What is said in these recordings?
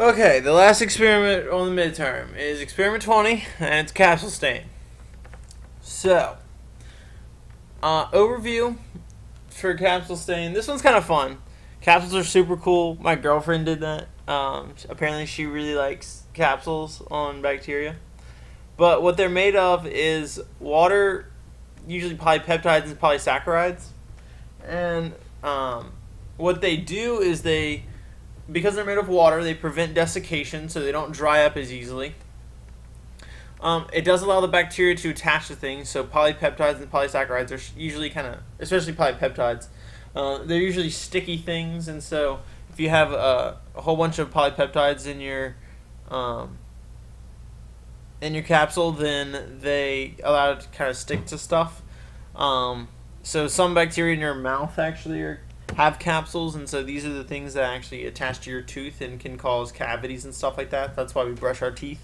Okay, the last experiment on the midterm is experiment 20, and it's capsule stain. So, uh, overview for capsule stain. This one's kind of fun. Capsules are super cool. My girlfriend did that. Um, apparently, she really likes capsules on bacteria. But what they're made of is water, usually polypeptides and polysaccharides. And um, what they do is they because they're made of water, they prevent desiccation, so they don't dry up as easily. Um, it does allow the bacteria to attach to things, so polypeptides and polysaccharides are usually kind of, especially polypeptides, uh, they're usually sticky things, and so if you have a, a whole bunch of polypeptides in your um, in your capsule, then they allow it to kind of stick to stuff. Um, so some bacteria in your mouth actually are have capsules, and so these are the things that actually attach to your tooth and can cause cavities and stuff like that. That's why we brush our teeth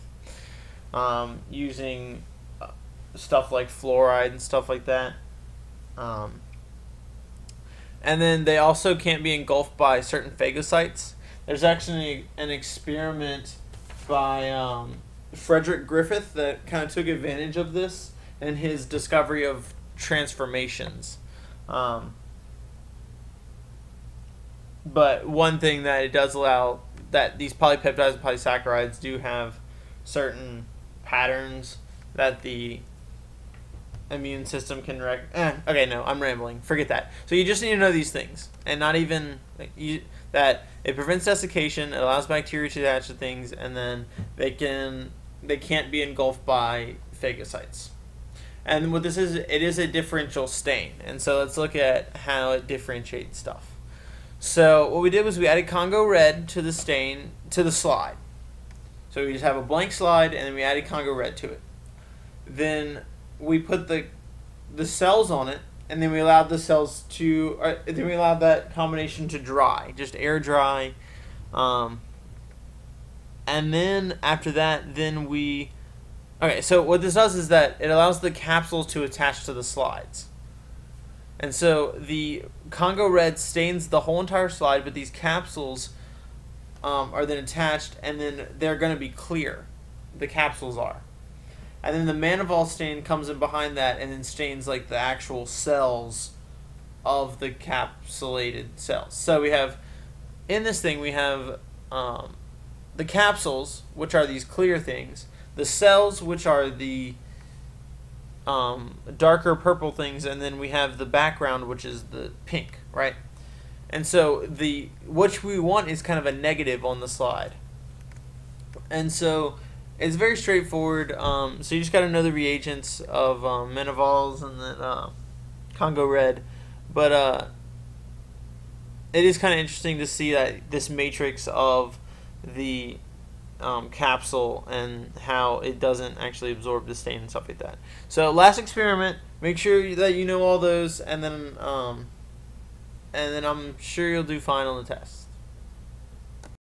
um, using uh, stuff like fluoride and stuff like that. Um, and then they also can't be engulfed by certain phagocytes. There's actually an experiment by um, Frederick Griffith that kind of took advantage of this and his discovery of transformations. Um, but one thing that it does allow that these polypeptides and polysaccharides do have certain patterns that the immune system can rec. Eh, okay, no, I'm rambling. Forget that. So you just need to know these things, and not even like, you, that it prevents desiccation, it allows bacteria to attach to things, and then they can they can't be engulfed by phagocytes. And what this is, it is a differential stain, and so let's look at how it differentiates stuff. So what we did was we added Congo red to the stain to the slide. So we just have a blank slide and then we added Congo red to it. Then we put the the cells on it and then we allowed the cells to uh, then we allowed that combination to dry, just air dry. Um, and then after that, then we okay. So what this does is that it allows the capsules to attach to the slides. And so the Congo Red stains the whole entire slide, but these capsules um, are then attached, and then they're going to be clear. The capsules are. And then the Maneval stain comes in behind that and then stains like the actual cells of the capsulated cells. So we have, in this thing, we have um, the capsules, which are these clear things, the cells, which are the um, darker purple things, and then we have the background, which is the pink, right? And so the what we want is kind of a negative on the slide. And so it's very straightforward. Um, so you just got to know the reagents of um, Maneval's and then uh, Congo Red, but uh, it is kind of interesting to see that this matrix of the um, capsule and how it doesn't actually absorb the stain and stuff like that. So last experiment, make sure that you know all those, and then um, and then I'm sure you'll do fine on the test.